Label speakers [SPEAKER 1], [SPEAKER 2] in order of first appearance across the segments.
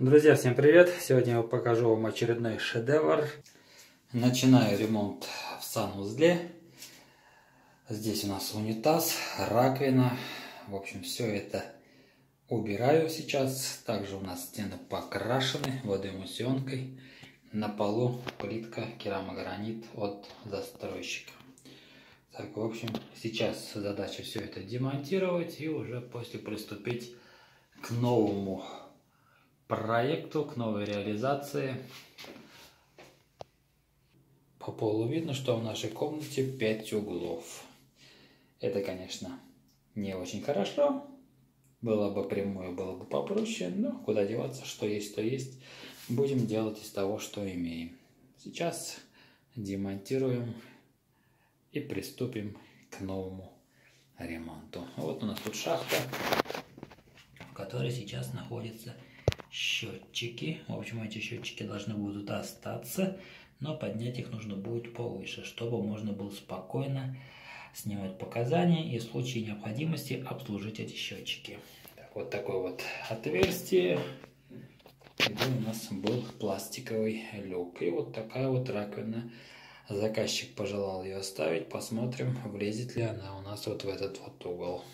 [SPEAKER 1] Друзья, всем привет! Сегодня я покажу вам очередной шедевр. Начинаю ремонт в санузле. Здесь у нас унитаз, раковина. В общем, все это убираю сейчас. Также у нас стены покрашены водоэмульсионкой. На полу плитка керамогранит от застройщика. Так, в общем, сейчас задача все это демонтировать и уже после приступить к новому проекту, к новой реализации. По полу видно, что в нашей комнате 5 углов. Это, конечно, не очень хорошо. Было бы прямое, было бы попроще, но куда деваться, что есть, то есть. Будем делать из того, что имеем. Сейчас демонтируем и приступим к новому ремонту. Вот у нас тут шахта, в которой сейчас находится счетчики. В общем, эти счетчики должны будут остаться, но поднять их нужно будет повыше, чтобы можно было спокойно снимать показания и в случае необходимости обслужить эти счетчики. Так, вот такое вот отверстие, где у нас был пластиковый люк. И вот такая вот раковина. Заказчик пожелал ее оставить. Посмотрим, влезет ли она у нас вот в этот вот угол.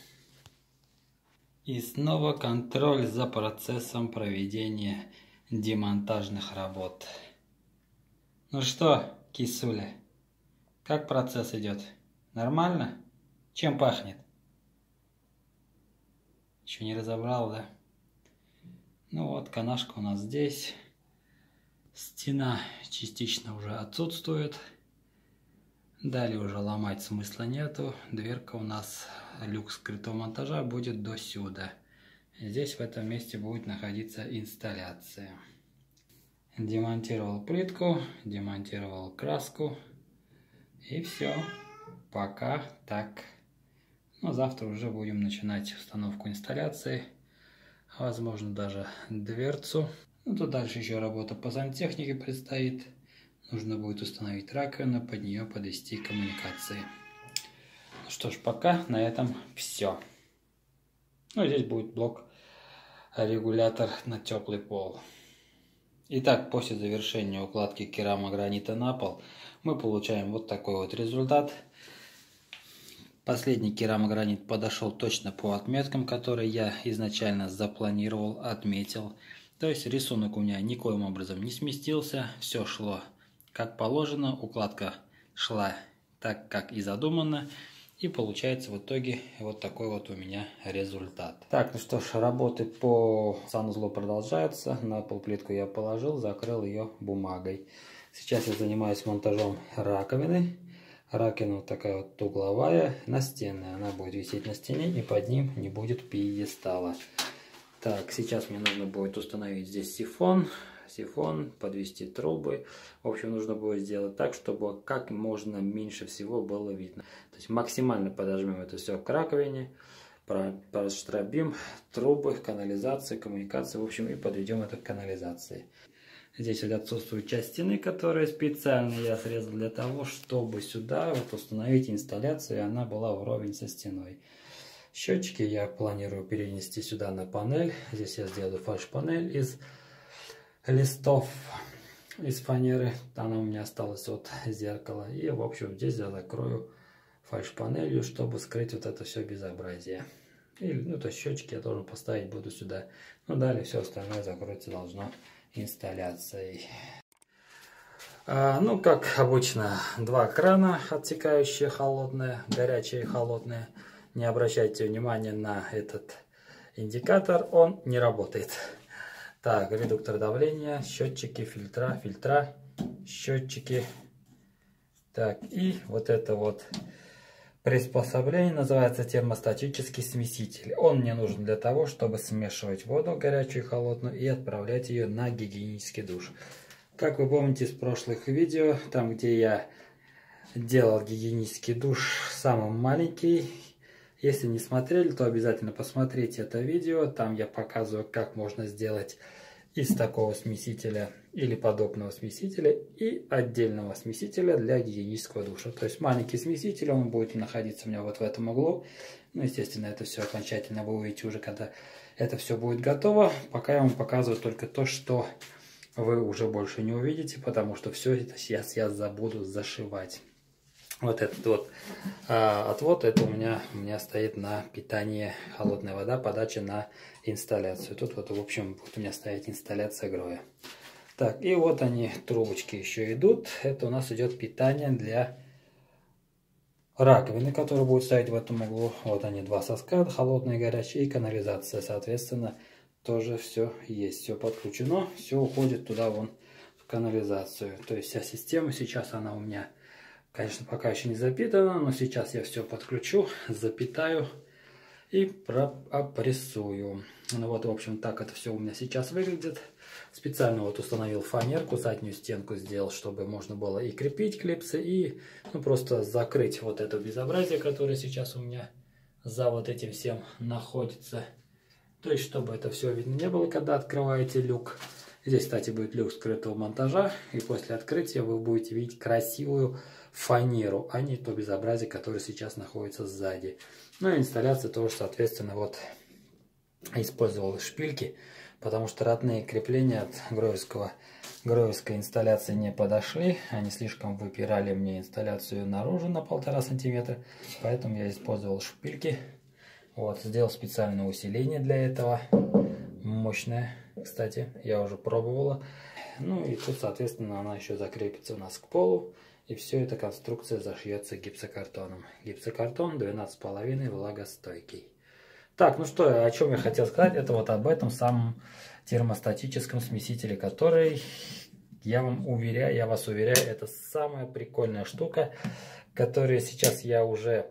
[SPEAKER 1] И снова контроль за процессом проведения демонтажных работ. Ну что, кисуля, как процесс идет? Нормально? Чем пахнет? Еще не разобрал, да? Ну вот, канашка у нас здесь. Стена частично уже отсутствует. Далее уже ломать смысла нету. Дверка у нас, люк скрытого монтажа будет до сюда. Здесь в этом месте будет находиться инсталляция. Демонтировал плитку, демонтировал краску. И все. Пока так. Но завтра уже будем начинать установку инсталляции. Возможно даже дверцу. Ну, тут дальше еще работа по сантехнике предстоит. Нужно будет установить раковину, под нее подвести коммуникации. Ну что ж, пока на этом все. Ну, здесь будет блок регулятор на теплый пол. Итак, после завершения укладки керамогранита на пол, мы получаем вот такой вот результат. Последний керамогранит подошел точно по отметкам, которые я изначально запланировал, отметил. То есть рисунок у меня никоим образом не сместился, все шло как положено, укладка шла так, как и задумано. И получается в итоге вот такой вот у меня результат. Так, ну что ж, работы по санузлу продолжаются. На полплитку я положил, закрыл ее бумагой. Сейчас я занимаюсь монтажом раковины. Раковина вот такая вот угловая, настенная. Она будет висеть на стене и под ним не будет пьедестала. Так, сейчас мне нужно будет установить здесь сифон сифон, подвести трубы. В общем, нужно будет сделать так, чтобы как можно меньше всего было видно. То есть максимально подожмем это все к раковине, проштробим трубы, канализации, коммуникации, в общем, и подведем это к канализации. Здесь вот отсутствует часть стены, которая специально я срезал для того, чтобы сюда вот установить инсталляцию, и она была вровень со стеной. Счетчики я планирую перенести сюда на панель. Здесь я сделаю фальш-панель из листов из фанеры. Она у меня осталась от зеркала. И, в общем, здесь я закрою фальш-панелью, чтобы скрыть вот это все безобразие. И, ну, то счетчики я должен поставить буду сюда. Ну, далее все остальное закроется должно инсталляцией. А, ну, как обычно, два крана, отсекающие холодное, горячее и холодное. Не обращайте внимания на этот индикатор, он не работает. Так, редуктор давления, счетчики, фильтра, фильтра, счетчики. Так, и вот это вот приспособление называется термостатический смеситель. Он мне нужен для того, чтобы смешивать воду горячую и холодную и отправлять ее на гигиенический душ. Как вы помните из прошлых видео, там где я делал гигиенический душ самый маленький, если не смотрели, то обязательно посмотрите это видео. Там я показываю, как можно сделать из такого смесителя или подобного смесителя и отдельного смесителя для гигиенического душа. То есть маленький смеситель, он будет находиться у меня вот в этом углу. Ну, естественно, это все окончательно вы увидите уже, когда это все будет готово. Пока я вам показываю только то, что вы уже больше не увидите, потому что все это сейчас я забуду зашивать. Вот этот вот а, отвод, это у меня, у меня стоит на питание холодная вода, подача на инсталляцию. Тут вот, в общем, будет у меня стоять инсталляция гроя. Так, и вот они, трубочки еще идут. Это у нас идет питание для раковины, которая будет стоять в этом углу. Вот они, два соска, холодная и горячая, и канализация, соответственно, тоже все есть, все подключено, все уходит туда вон в канализацию. То есть вся система сейчас она у меня Конечно, пока еще не запитано, но сейчас я все подключу, запитаю и опрессую. Ну вот, в общем, так это все у меня сейчас выглядит. Специально вот установил фанерку, заднюю стенку сделал, чтобы можно было и крепить клипсы, и ну, просто закрыть вот это безобразие, которое сейчас у меня за вот этим всем находится. То есть, чтобы это все видно не было, когда открываете люк. Здесь, кстати, будет люк скрытого монтажа, и после открытия вы будете видеть красивую фанеру, а не то безобразие, которое сейчас находится сзади. Ну и инсталляция тоже, соответственно, вот использовал шпильки, потому что родные крепления от Гроевского, Гроевской инсталляции не подошли. Они слишком выпирали мне инсталляцию наружу на полтора сантиметра, поэтому я использовал шпильки. Вот, сделал специальное усиление для этого, мощное, кстати, я уже пробовала. Ну и тут, соответственно, она еще закрепится у нас к полу. И все эта конструкция зашьется гипсокартоном. Гипсокартон 12,5 влагостойкий. Так, ну что, о чем я хотел сказать, это вот об этом самом термостатическом смесителе, который, я вам уверяю, я вас уверяю, это самая прикольная штука, которую сейчас я уже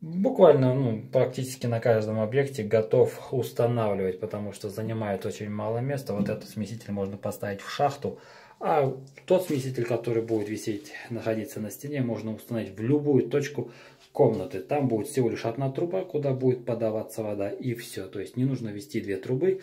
[SPEAKER 1] буквально, ну, практически на каждом объекте готов устанавливать, потому что занимает очень мало места. Вот этот смеситель можно поставить в шахту, а тот смеситель, который будет висеть, находиться на стене, можно установить в любую точку комнаты. Там будет всего лишь одна труба, куда будет подаваться вода и все. То есть не нужно вести две трубы.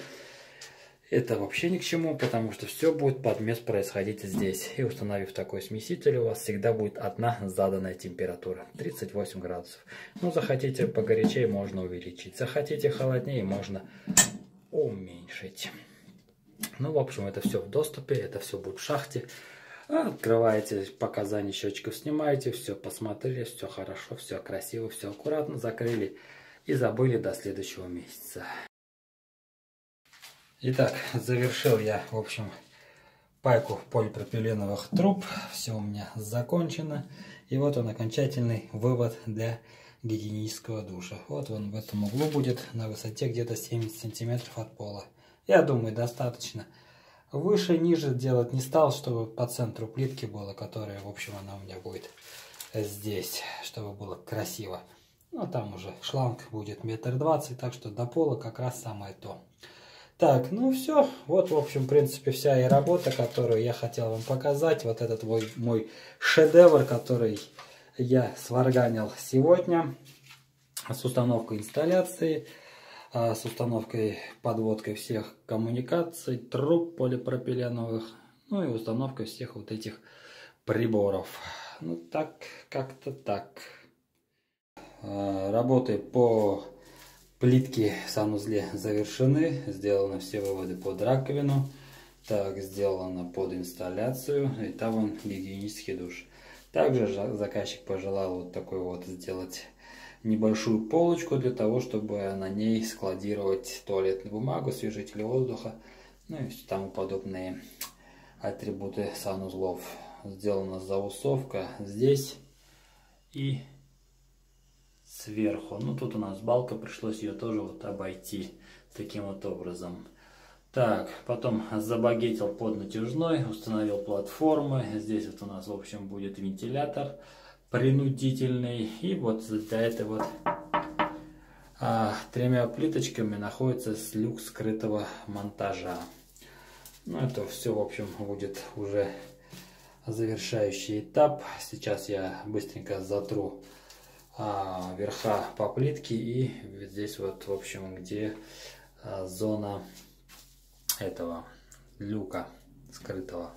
[SPEAKER 1] Это вообще ни к чему, потому что все будет под мест происходить здесь. И установив такой смеситель, у вас всегда будет одна заданная температура. 38 градусов. Ну, захотите погорячее, можно увеличить. Захотите холоднее, можно уменьшить. Ну, в общем, это все в доступе, это все будет в шахте. Открываете показания счетчиков, снимаете, все посмотрели, все хорошо, все красиво, все аккуратно, закрыли и забыли до следующего месяца. Итак, завершил я, в общем, пайку полипропиленовых труб. Все у меня закончено. И вот он окончательный вывод для гигиенического душа. Вот он в этом углу будет на высоте где-то 70 сантиметров от пола. Я думаю, достаточно. Выше, ниже делать не стал, чтобы по центру плитки было, которая, в общем, она у меня будет здесь, чтобы было красиво. Ну, там уже шланг будет метр двадцать, так что до пола как раз самое то. Так, ну все, вот, в общем, в принципе, вся и работа, которую я хотел вам показать. Вот этот мой, мой шедевр, который я сварганил сегодня с установкой инсталляции. А, с установкой, подводкой всех коммуникаций, труб полипропиленовых, ну и установкой всех вот этих приборов. Ну так, как-то так. А, работы по плитке в санузле завершены, сделаны все выводы под раковину. Так, сделано под инсталляцию, и там он гигиенический душ. Также заказчик пожелал вот такой вот сделать небольшую полочку для того, чтобы на ней складировать туалетную бумагу, освежитель воздуха, ну и тому подобные атрибуты санузлов. Сделана заусовка здесь и сверху. Ну тут у нас балка, пришлось ее тоже вот обойти таким вот образом. Так, потом забагетил под натяжной, установил платформы. Здесь вот у нас, в общем, будет вентилятор принудительный. И вот за этой вот а, тремя плиточками находится люк скрытого монтажа. Ну, это все, в общем, будет уже завершающий этап. Сейчас я быстренько затру а, верха по плитке и здесь вот, в общем, где а, зона этого люка скрытого.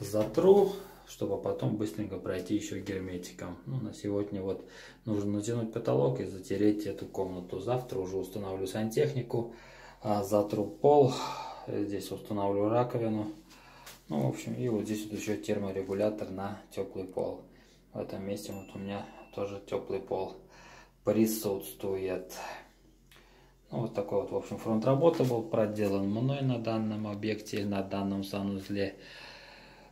[SPEAKER 1] Затру, чтобы потом быстренько пройти еще герметиком. Ну, на сегодня вот нужно натянуть потолок и затереть эту комнату. Завтра уже установлю сантехнику, а затру пол, здесь установлю раковину. Ну, в общем, и вот здесь вот еще терморегулятор на теплый пол. В этом месте вот у меня тоже теплый пол присутствует. Ну, вот такой вот, в общем, фронт работы был проделан мной на данном объекте, на данном санузле.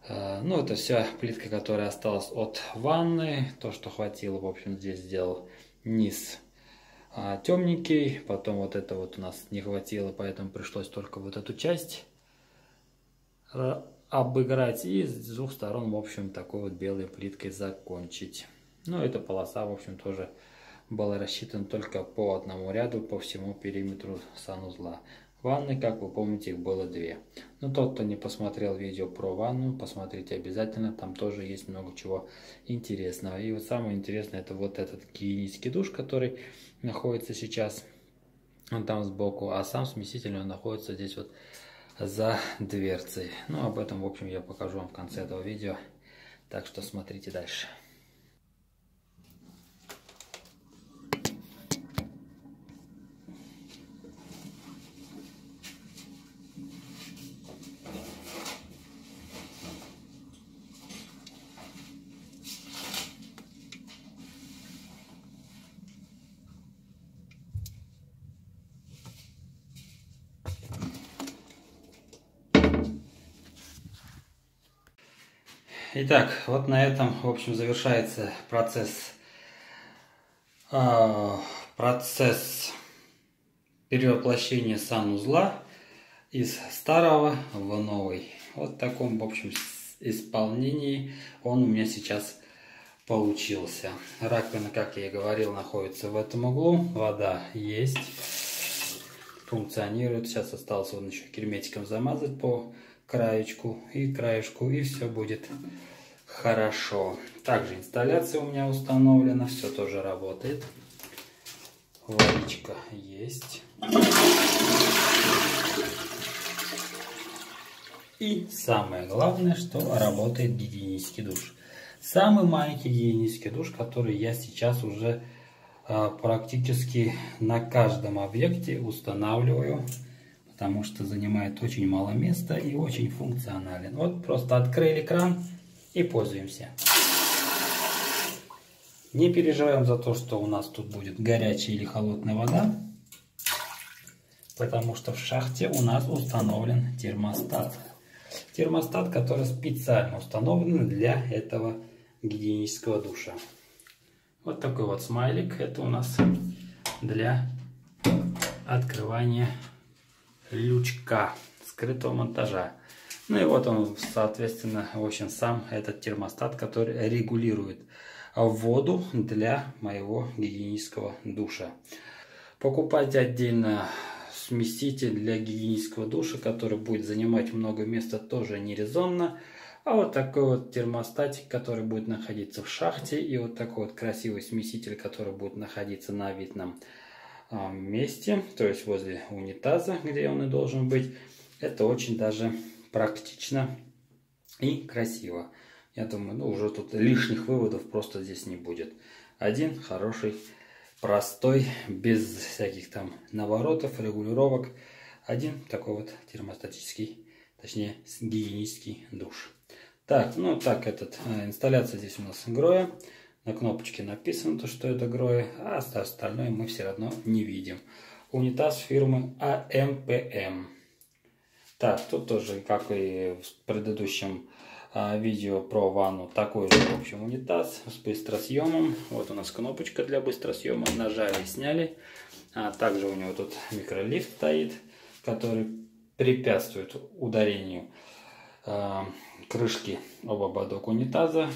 [SPEAKER 1] Э, ну, это вся плитка, которая осталась от ванны. То, что хватило, в общем, здесь сделал низ а, темненький. Потом вот это вот у нас не хватило, поэтому пришлось только вот эту часть обыграть. И с двух сторон, в общем, такой вот белой плиткой закончить. Ну, эта полоса, в общем, тоже была рассчитана только по одному ряду по всему периметру санузла. Ванны, как вы помните, их было две. Но тот, кто не посмотрел видео про ванну, посмотрите обязательно, там тоже есть много чего интересного. И вот самое интересное, это вот этот гигиенический душ, который находится сейчас он там сбоку, а сам смеситель он находится здесь вот за дверцей. Ну, об этом, в общем, я покажу вам в конце этого видео. Так что смотрите дальше. Итак, вот на этом, в общем, завершается процесс, э, процесс перевоплощения санузла из старого в новый. Вот в таком, в общем, исполнении он у меня сейчас получился. Раковина, как я и говорил, находится в этом углу. Вода есть, функционирует. Сейчас осталось вот еще герметиком замазать по краечку и краешку, и все будет хорошо. Также инсталляция у меня установлена, все тоже работает. Водичка есть. И самое главное, что работает гигиенический душ. Самый маленький гигиенический душ, который я сейчас уже э, практически на каждом объекте устанавливаю потому что занимает очень мало места и очень функционален. Вот просто открыли кран и пользуемся. Не переживаем за то, что у нас тут будет горячая или холодная вода, потому что в шахте у нас установлен термостат. Термостат, который специально установлен для этого гигиенического душа. Вот такой вот смайлик. Это у нас для открывания лючка скрытого монтажа. Ну и вот он, соответственно, в общем, сам этот термостат, который регулирует воду для моего гигиенического душа. Покупать отдельно смеситель для гигиенического душа, который будет занимать много места, тоже не резонно. А вот такой вот термостатик, который будет находиться в шахте, и вот такой вот красивый смеситель, который будет находиться на видном а, месте, то есть возле унитаза, где он и должен быть. Это очень даже практично и красиво. Я думаю, ну уже тут лишних выводов просто здесь не будет. Один хороший, простой, без всяких там наворотов, регулировок. Один такой вот термостатический, точнее гигиенический душ. Так, ну так, этот, э, инсталляция здесь у нас Гроя. На кнопочке написано, то, что это Грои, а остальное мы все равно не видим. Унитаз фирмы АМПМ. Так, тут тоже, как и в предыдущем а, видео про ванну, такой же, в общем, унитаз с быстросъемом. Вот у нас кнопочка для быстросъема. Нажали, сняли. А также у него тут микролифт стоит, который препятствует ударению а, крышки об ободок унитаза.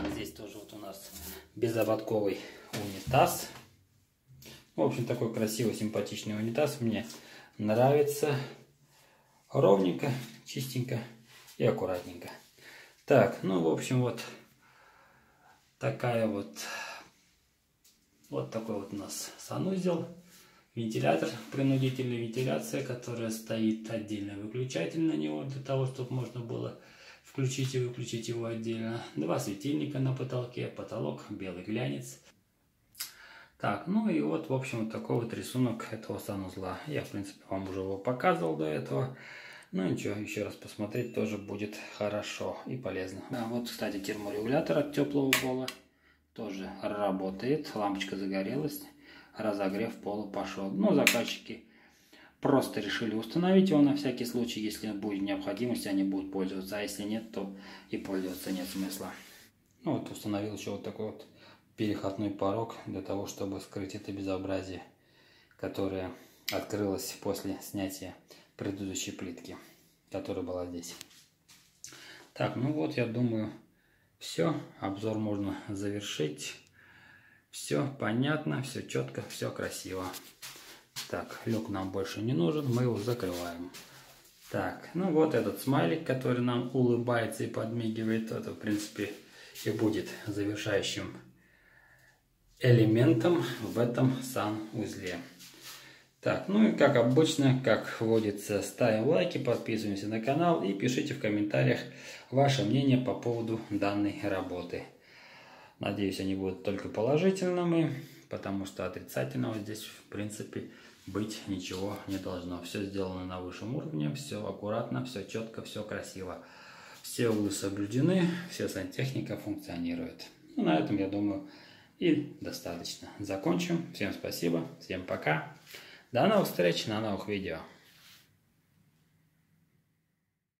[SPEAKER 1] Так, здесь тоже вот у нас безободковый унитаз. В общем, такой красивый, симпатичный унитаз. Мне нравится. Ровненько, чистенько и аккуратненько. Так, ну, в общем, вот такая вот, вот такой вот у нас санузел. вентилятор, принудительная вентиляция, которая стоит отдельно выключатель на него, для того, чтобы можно было включить и выключить его отдельно. Два светильника на потолке, потолок белый глянец. Так, ну и вот, в общем, вот такой вот рисунок этого санузла. Я, в принципе, вам уже его показывал до этого. Ну ничего, еще раз посмотреть тоже будет хорошо и полезно. Да, вот, кстати, терморегулятор от теплого пола тоже работает. Лампочка загорелась, разогрев пола пошел. Ну, заказчики просто решили установить его на всякий случай. Если будет необходимость, они будут пользоваться. А если нет, то и пользоваться нет смысла. Ну вот установил еще вот такой вот переходной порог для того, чтобы скрыть это безобразие, которое открылось после снятия предыдущей плитки, которая была здесь. Так, ну вот, я думаю, все. Обзор можно завершить. Все понятно, все четко, все красиво. Так, люк нам больше не нужен, мы его закрываем. Так, ну вот этот смайлик, который нам улыбается и подмигивает, это, в принципе, и будет завершающим элементом в этом санузле. Так, ну и как обычно, как водится, ставим лайки, подписываемся на канал и пишите в комментариях ваше мнение по поводу данной работы. Надеюсь, они будут только положительными, потому что отрицательного здесь, в принципе, быть ничего не должно. Все сделано на высшем уровне, все аккуратно, все четко, все красиво. Все углы соблюдены, все сантехника функционирует. Ну, на этом, я думаю, и достаточно. Закончим. Всем спасибо, всем пока. До новых встреч на новых видео.